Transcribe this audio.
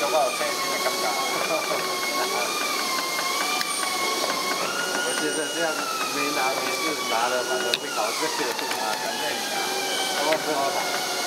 都怪我太天真了，哈哈！我觉得这样没拿，你事拿了，反正会搞这些事情啊，反正啊，都不好打。